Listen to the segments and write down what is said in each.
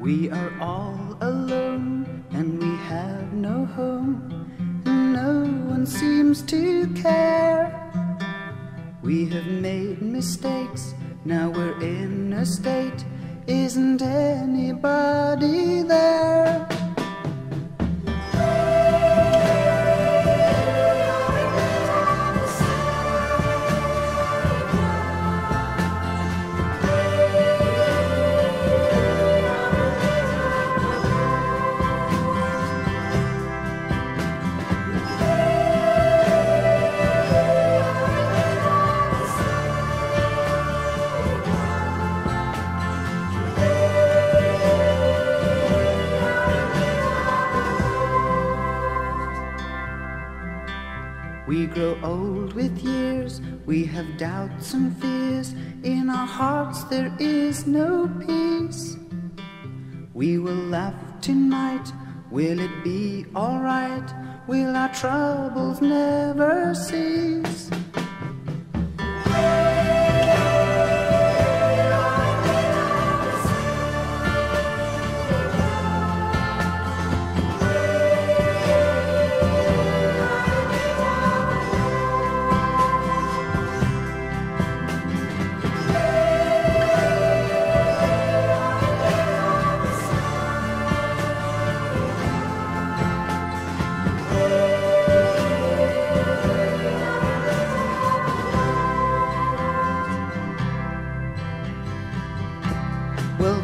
We are all alone and we have no home, and no one seems to care. We have made mistakes, now we're in a state. Isn't anybody there? We grow old with years, we have doubts and fears. In our hearts there is no peace. We will laugh tonight, will it be alright? Will our troubles never cease?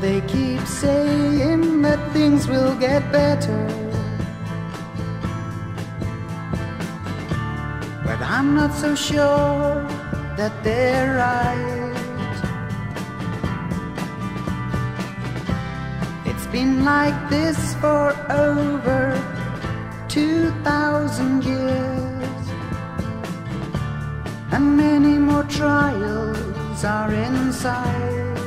They keep saying that things will get better. But I'm not so sure that they're right. It's been like this for over 2,000 years. And many more trials are in sight.